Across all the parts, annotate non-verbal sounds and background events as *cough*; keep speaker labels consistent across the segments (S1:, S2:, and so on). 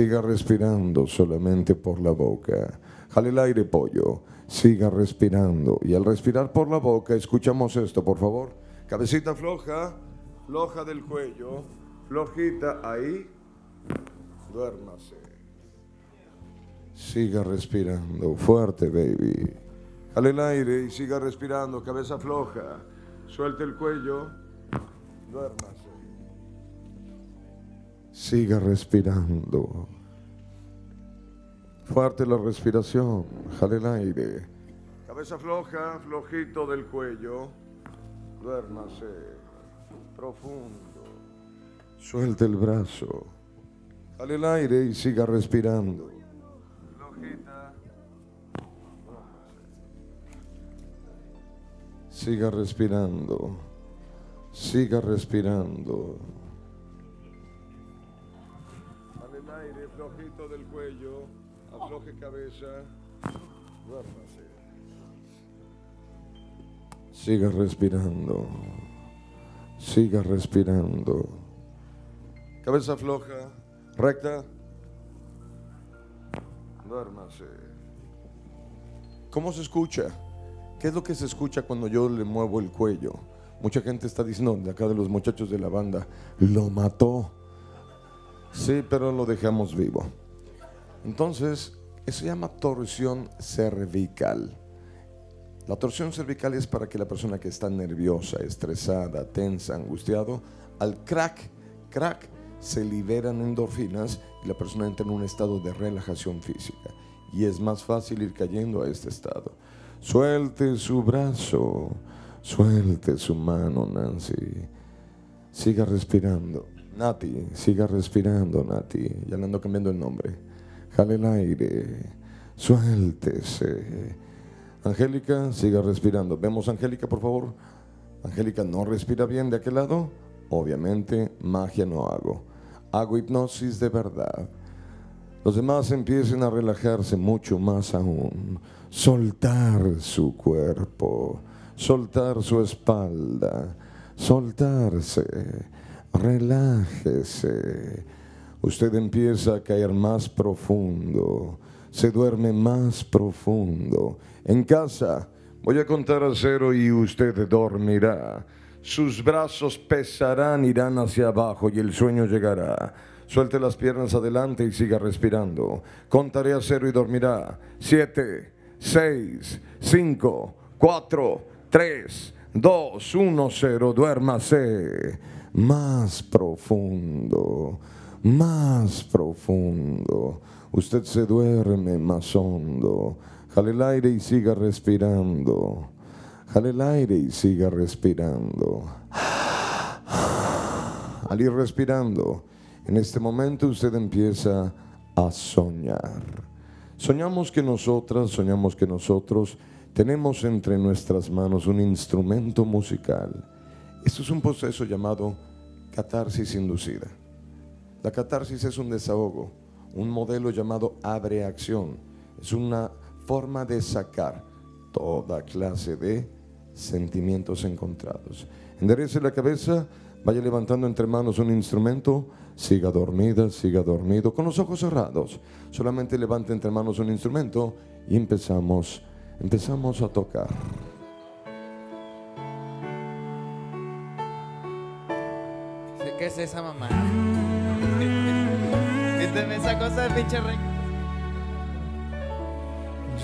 S1: Siga respirando solamente por la boca. Jale el aire, pollo. Siga respirando. Y al respirar por la boca, escuchamos esto, por favor. Cabecita floja, floja del cuello, flojita ahí. Duérmase. Siga respirando. Fuerte, baby. Jale el aire y siga respirando. Cabeza floja. Suelte el cuello. Duérmase. Siga respirando. Fuerte la respiración. Jale el aire. Cabeza floja, flojito del cuello. Duérmase. Profundo. Suelte el brazo. Jale el aire y siga respirando. Flojita. Siga respirando. Siga respirando. El aire, flojito del cuello. Afloje cabeza. Duérmase. Siga respirando. Siga respirando. Cabeza floja. Recta. Duérmase. ¿Cómo se escucha? ¿Qué es lo que se escucha cuando yo le muevo el cuello? Mucha gente está diciendo, de acá de los muchachos de la banda, lo mató. Sí, pero lo dejamos vivo. Entonces, eso se llama torsión cervical. La torsión cervical es para que la persona que está nerviosa, estresada, tensa, angustiado, al crack, crack, se liberan endorfinas y la persona entra en un estado de relajación física. Y es más fácil ir cayendo a este estado. Suelte su brazo, suelte su mano, Nancy. Siga respirando. Nati, siga respirando, Nati. Ya le ando cambiando el nombre. Jale el aire. Suéltese. Angélica, siga respirando. Vemos, Angélica, por favor. Angélica no respira bien de aquel lado. Obviamente, magia no hago. Hago hipnosis de verdad. Los demás empiecen a relajarse mucho más aún. Soltar su cuerpo. Soltar su espalda. Soltarse. Relájese. Usted empieza a caer más profundo. Se duerme más profundo. En casa voy a contar a cero y usted dormirá. Sus brazos pesarán, irán hacia abajo y el sueño llegará. Suelte las piernas adelante y siga respirando. Contaré a cero y dormirá. Siete, seis, cinco, cuatro, tres, dos, uno, cero. Duérmase más profundo, más profundo. Usted se duerme más hondo. Jale el aire y siga respirando. Jale el aire y siga respirando. Al ir respirando, en este momento usted empieza a soñar. Soñamos que nosotras, soñamos que nosotros tenemos entre nuestras manos un instrumento musical. Esto es un proceso llamado catarsis inducida. La catarsis es un desahogo, un modelo llamado abre acción. Es una forma de sacar toda clase de sentimientos encontrados. Enderece la cabeza, vaya levantando entre manos un instrumento, siga dormida, siga dormido, con los ojos cerrados. Solamente levante entre manos un instrumento y empezamos, empezamos a tocar.
S2: ¿Qué es esa mamá? *laughs* Quítame esa cosa de pinche rey.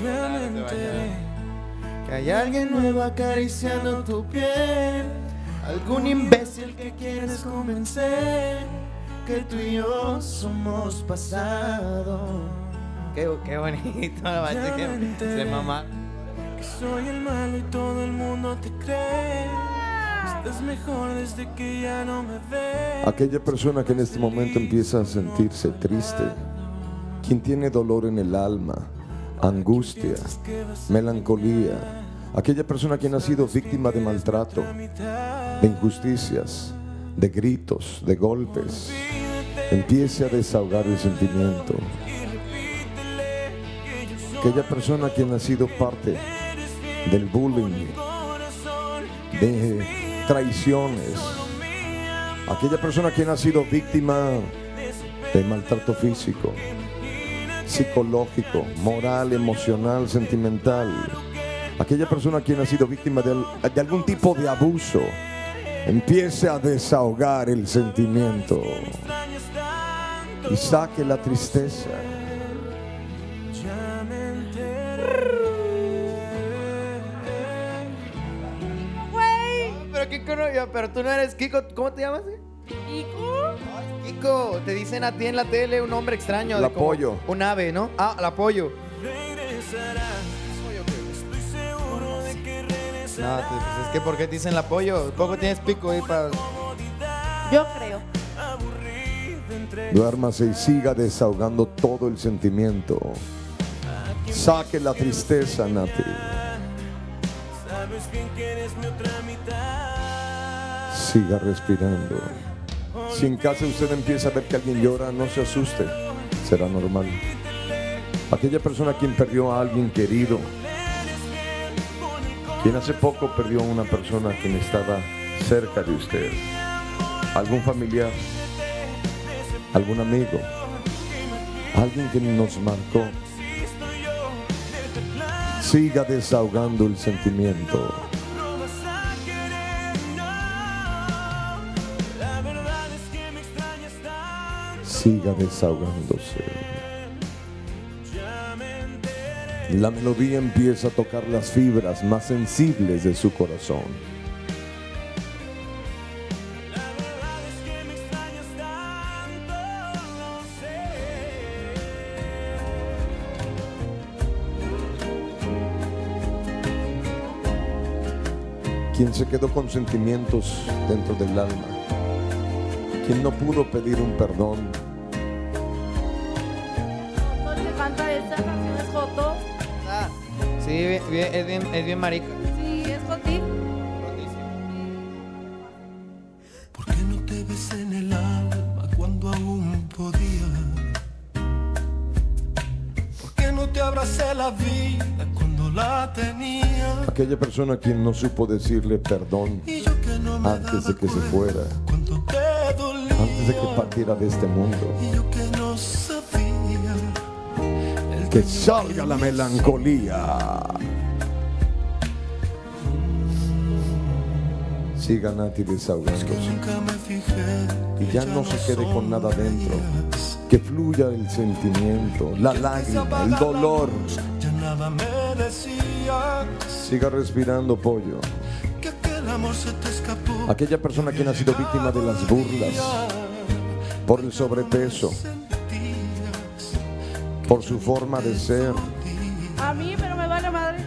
S3: Ya me enteré que hay alguien nuevo acariciando tu piel. Algún imbécil que quieres convencer que tú y yo somos pasado.
S2: Qué, qué bonito, la bacha que se mamá.
S3: Que soy el malo y todo el mundo te cree.
S1: Aquella persona que en este momento empieza a sentirse triste, quien tiene dolor en el alma, angustia, melancolía, aquella persona quien ha sido víctima de maltrato, de injusticias, de gritos, de golpes, empiece a desahogar el sentimiento. Aquella persona quien ha sido parte del bullying, de traiciones, aquella persona quien ha sido víctima de maltrato físico, psicológico, moral, emocional, sentimental. Aquella persona quien ha sido víctima de, de algún tipo de abuso, empiece a desahogar el sentimiento y saque la tristeza.
S2: Yo- pero tú no eres Kiko, ¿cómo te llamas? eh?
S4: ¿Kiko?
S2: Kiko, te dicen a ti en la tele un hombre extraño. Como
S1: apoyo.
S2: Un ave, ¿no? Ah, el apoyo. No, pues es que ¿por qué te dicen el apoyo? Poco tienes pico ahí para...
S4: Yo creo.
S1: Duérmase y siga desahogando todo el sentimiento. Saque la tristeza, Nati. Siga respirando. Si en casa usted empieza a ver que alguien llora, no se asuste. Será normal. Aquella persona quien perdió a alguien querido, quien hace poco perdió a una persona quien estaba cerca de usted, algún familiar, algún amigo, alguien que nos marcó. Siga desahogando el sentimiento. Siga desahogándose. La melodía empieza a tocar las fibras más sensibles de su corazón. quien se quedó con sentimientos dentro del alma, quien no pudo pedir un perdón,
S4: esta canción? ¿Es Joto?
S2: Ah, sí, bien- bien- es, bien, es bien marica.
S4: Sí, es Joti.
S3: ¿Por qué no te ves en el alma cuando aún podía? ¿Por qué no te abracé la vida cuando la tenía?
S1: aquella persona quien no supo decirle perdón
S3: Y yo que no me
S1: antes de que se fuera, antes de que partiera de este mundo.
S3: Que
S1: salga la melancolía. Siga Nati
S3: que
S1: desahogándose. Y ya no se quede con nada dentro. Que fluya el sentimiento, la lágrima, el dolor.
S3: Ya nada me decía
S1: Siga respirando, pollo.
S3: que.
S1: Aquella persona quien ha sido víctima de las burlas, por el sobrepeso, por su forma de ser.
S4: A mí, pero me vale madre.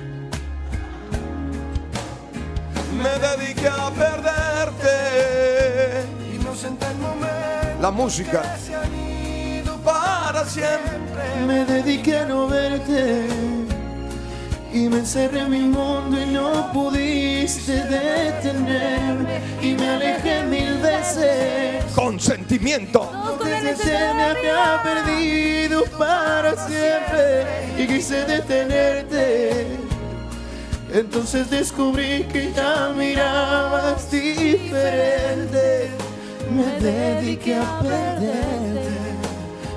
S1: Me dediqué a perderte.
S3: inocente el momento
S1: La música
S3: se han ido
S1: para siempre.
S3: Me dediqué a no verte y me encerré en mi mundo y no pudiste detenerme y me alejé mil veces.
S1: Con sentimiento.
S4: Necesidad
S3: me había perdido para siempre y quise detenerte. Entonces descubrí que ya mirabas diferente. Me dediqué a perderte.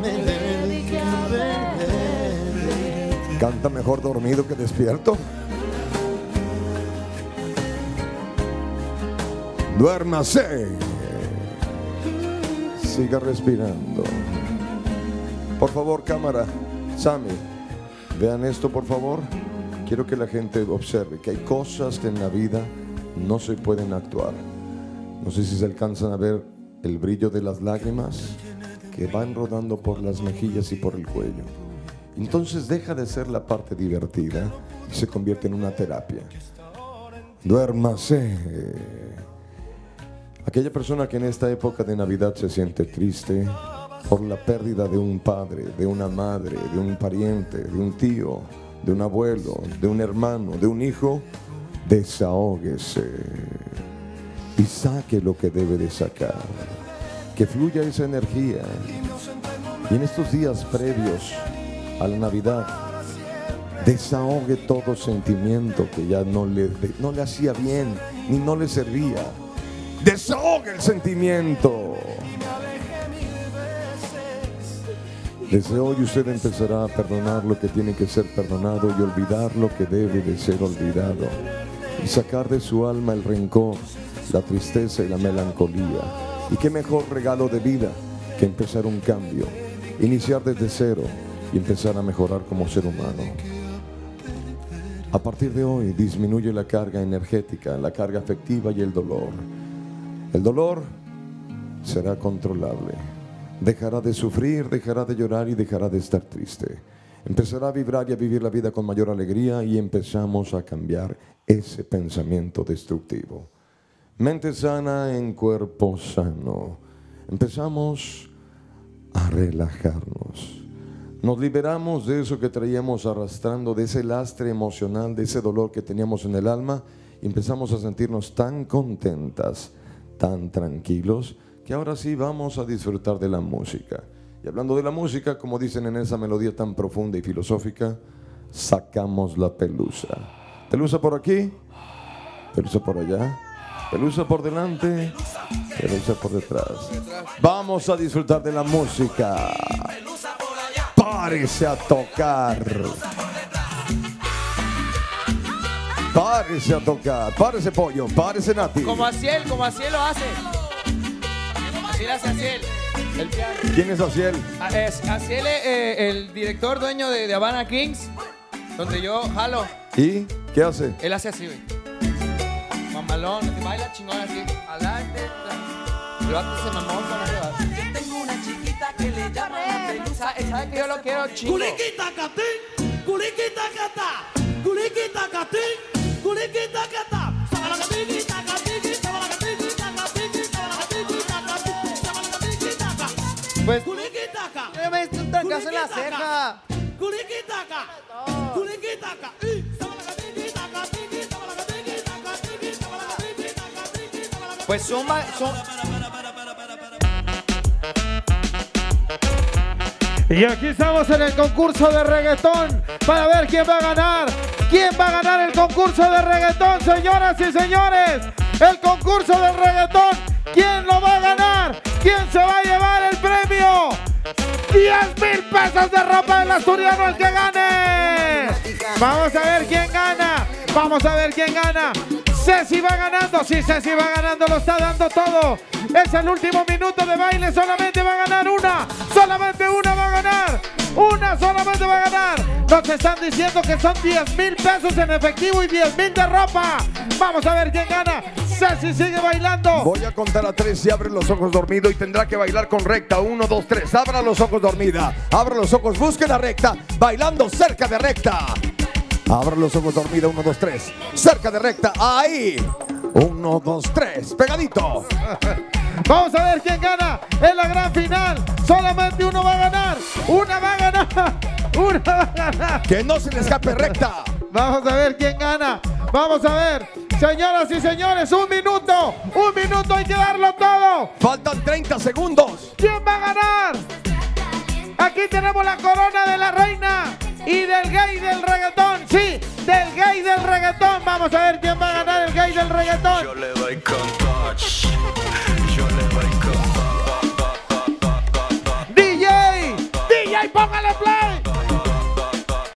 S3: Me dediqué a perderte.
S1: Canta mejor dormido que despierto. Duérmase. Siga respirando. Por favor, cámara. Sammy, vean esto, por favor. Quiero que la gente observe que hay cosas que en la vida no se pueden actuar. No sé si se alcanzan a ver el brillo de las lágrimas que van rodando por las mejillas y por el cuello. Entonces deja de ser la parte divertida y se convierte en una terapia. Duérmase. Aquella persona que en esta época de Navidad se siente triste por la pérdida de un padre, de una madre, de un pariente, de un tío, de un abuelo, de un hermano, de un hijo, desahóguese y saque lo que debe de sacar. Que fluya esa energía. Y en estos días previos a la Navidad, desahogue todo sentimiento que ya no le, no le hacía bien ni no le servía. Desahogue el sentimiento. Desde hoy usted empezará a perdonar lo que tiene que ser perdonado y olvidar lo que debe de ser olvidado. Y sacar de su alma el rencor, la tristeza y la melancolía. Y qué mejor regalo de vida que empezar un cambio, iniciar desde cero y empezar a mejorar como ser humano. A partir de hoy disminuye la carga energética, la carga afectiva y el dolor. El dolor será controlable. Dejará de sufrir, dejará de llorar y dejará de estar triste. Empezará a vibrar y a vivir la vida con mayor alegría y empezamos a cambiar ese pensamiento destructivo. Mente sana en cuerpo sano. Empezamos a relajarnos. Nos liberamos de eso que traíamos arrastrando, de ese lastre emocional, de ese dolor que teníamos en el alma y empezamos a sentirnos tan contentas, tan tranquilos, que ahora sí vamos a disfrutar de la música. Y hablando de la música, como dicen en esa melodía tan profunda y filosófica, sacamos la pelusa. Pelusa por aquí, pelusa por allá, pelusa por delante, pelusa por detrás. Vamos a disfrutar de la música. Párese a tocar. Párese a tocar. Párese pollo. Párese Nati.
S3: Como así él, como así él lo hace. Así lo hace Asiel. El piano.
S1: ¿Quién es Aciel?
S3: Ah, Es Asiel, eh, el director dueño de, de Havana Kings, donde yo jalo.
S1: ¿Y qué hace?
S3: Él hace así, güey. Mamalón, te baila chingón así. Adelante. El vato se mamó con vato. Yo tengo una chiquita que le llaman la pelusa. ¿Sabe que yo lo quiero chingo?
S5: Culiquita catín, culiquita catá, culiquita catín,
S3: Pues, yo me hice un trancazo en la ceja. Pues suma, son,
S6: Y aquí estamos en el concurso de reggaetón para ver quién va a ganar. ¿Quién va a ganar el concurso de reggaetón, señoras y señores? El concurso del reggaetón. ¿Quién lo va a ganar? ¿Quién se va a llevar el premio? 10 mil pesos de ropa del asturiano el que gane. Vamos a ver quién gana. Vamos a ver quién gana. Ceci va ganando. Sí, Ceci va ganando. Lo está dando todo. Es el último minuto de baile. Solamente va a ganar una. Solamente una va a ganar. Una solamente va a ganar. Nos están diciendo que son 10 mil pesos en efectivo y 10 mil de ropa. Vamos a ver quién gana. Ceci sigue bailando.
S1: Voy a contar a tres y abre los ojos dormido y tendrá que bailar con recta. Uno, dos, tres. Abra los ojos dormida. Abra los ojos, busque la recta. Bailando cerca de recta. Abra los ojos dormida. Uno, dos, tres. Cerca de recta. Ahí. Uno, dos, tres. Pegadito. *laughs*
S6: Vamos a ver quién gana en la gran final. Solamente uno va a ganar. Una va a ganar. *laughs* Una va a ganar.
S1: Que no se le escape recta. *laughs*
S6: Vamos a ver quién gana. Vamos a ver. Señoras y señores, un minuto. Un minuto hay que darlo todo.
S1: Faltan 30 segundos.
S6: ¿Quién va a ganar? Aquí tenemos la corona de la reina y del gay del reggaetón. Sí, del gay del reggaetón. Vamos a ver quién va a ganar el gay del reggaetón.
S7: Yo le doy con touch. Yo le doy con DJ, DJ, póngale play.